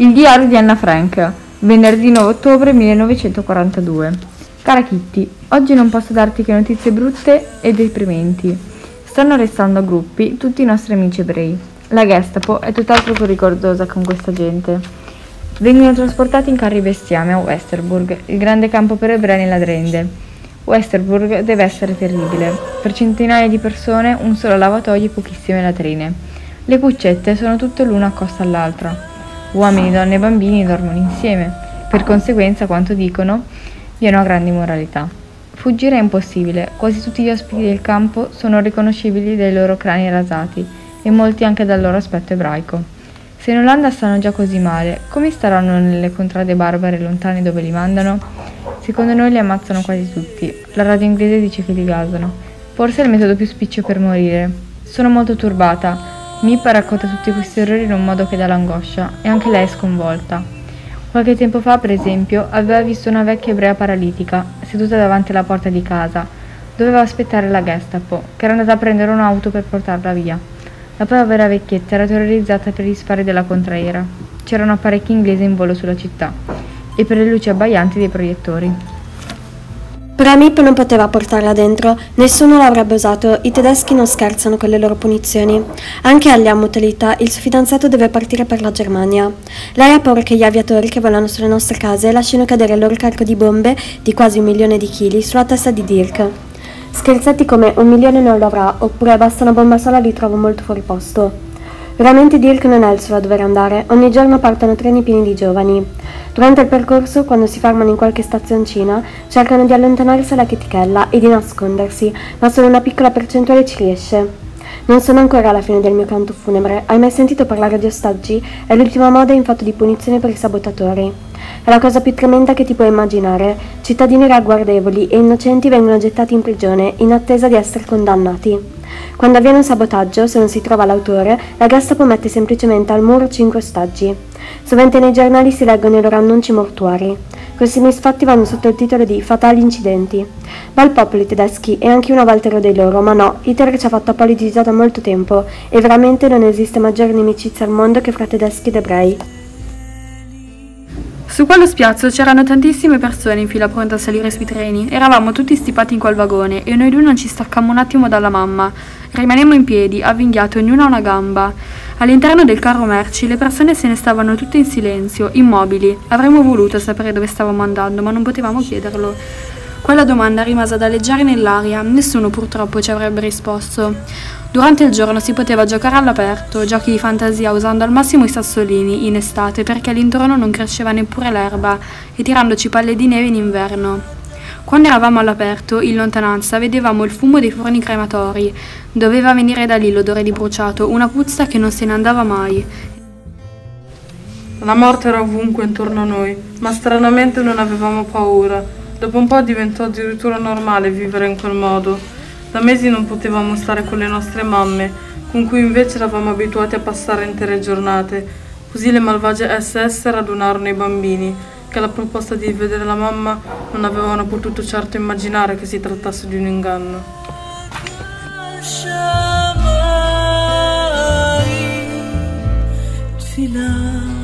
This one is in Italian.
Il diario di Anna Frank, venerdì 9 ottobre 1942. Cara Kitty, oggi non posso darti che notizie brutte e deprimenti. Stanno restando a gruppi tutti i nostri amici ebrei. La Gestapo è tutt'altro che ricordosa con questa gente. Vengono trasportati in carri bestiame a Westerburg, il grande campo per ebrei nella Drende. Westerburg deve essere terribile. Per centinaia di persone un solo lavatoio e pochissime latrine. Le cuccette sono tutte l'una accosto all'altra. Uomini, donne e bambini dormono insieme. Per conseguenza, quanto dicono, vi è una grande immoralità. Fuggire è impossibile, quasi tutti gli ospiti del campo sono riconoscibili dai loro crani rasati e molti anche dal loro aspetto ebraico. Se in Olanda stanno già così male, come staranno nelle contrade barbare lontane dove li mandano? Secondo noi li ammazzano quasi tutti. La radio inglese dice che li gasano. Forse è il metodo più spiccio per morire. Sono molto turbata Mippa racconta tutti questi orrori in un modo che dà l'angoscia e anche lei è sconvolta. Qualche tempo fa, per esempio, aveva visto una vecchia ebrea paralitica, seduta davanti alla porta di casa. Doveva aspettare la Gestapo, che era andata a prendere un'auto per portarla via. La povera vecchietta era terrorizzata per gli spari della contraera. C'erano apparecchi inglesi in volo sulla città e per le luci abbaianti dei proiettori. Però Mip non poteva portarla dentro, nessuno l'avrebbe usato, i tedeschi non scherzano con le loro punizioni. Anche agli Ammutelita il suo fidanzato deve partire per la Germania. Lei ha paura che gli aviatori che volano sulle nostre case lasciano cadere il loro carico di bombe di quasi un milione di chili sulla testa di Dirk. Scherzetti come un milione non lo avrà, oppure basta una bomba sola li trovo molto fuori posto. Veramente Dirk non è il solo a dover andare, ogni giorno partono treni pieni di giovani. Durante il percorso, quando si fermano in qualche stazioncina, cercano di allontanarsi alla chetichella e di nascondersi, ma solo una piccola percentuale ci riesce. Non sono ancora alla fine del mio canto funebre. Hai mai sentito parlare di ostaggi? È l'ultima moda in fatto di punizione per i sabotatori. È la cosa più tremenda che ti puoi immaginare. Cittadini ragguardevoli e innocenti vengono gettati in prigione in attesa di essere condannati. Quando avviene un sabotaggio, se non si trova l'autore, la Gestapo mette semplicemente al muro cinque ostaggi. Sovente nei giornali si leggono i loro annunci mortuari. Questi misfatti vanno sotto il titolo di Fatali incidenti. Bel popolo i tedeschi e anche una volta ero dei loro, ma no, Hitler ci ha fatto apologia da molto tempo e veramente non esiste maggiore inimicizia al mondo che fra tedeschi ed ebrei. Su quello spiazzo c'erano tantissime persone in fila pronte a salire sui treni. Eravamo tutti stipati in quel vagone e noi due non ci staccammo un attimo dalla mamma. Rimanemmo in piedi, avvinghiate ognuno a una gamba. All'interno del carro merci le persone se ne stavano tutte in silenzio, immobili. Avremmo voluto sapere dove stavamo andando, ma non potevamo chiederlo. Quella domanda rimase ad alleggiare nell'aria, nessuno purtroppo ci avrebbe risposto. Durante il giorno si poteva giocare all'aperto, giochi di fantasia usando al massimo i sassolini in estate perché all'intorno non cresceva neppure l'erba e tirandoci palle di neve in inverno. Quando eravamo all'aperto, in lontananza, vedevamo il fumo dei forni crematori. Doveva venire da lì l'odore di bruciato, una puzza che non se ne andava mai. La morte era ovunque intorno a noi, ma stranamente non avevamo paura. Dopo un po' diventò addirittura normale vivere in quel modo. Da mesi non potevamo stare con le nostre mamme, con cui invece eravamo abituati a passare intere giornate. Così le malvagie SS radunarono i bambini, che alla proposta di vedere la mamma non avevano potuto certo immaginare che si trattasse di un inganno. Tfilah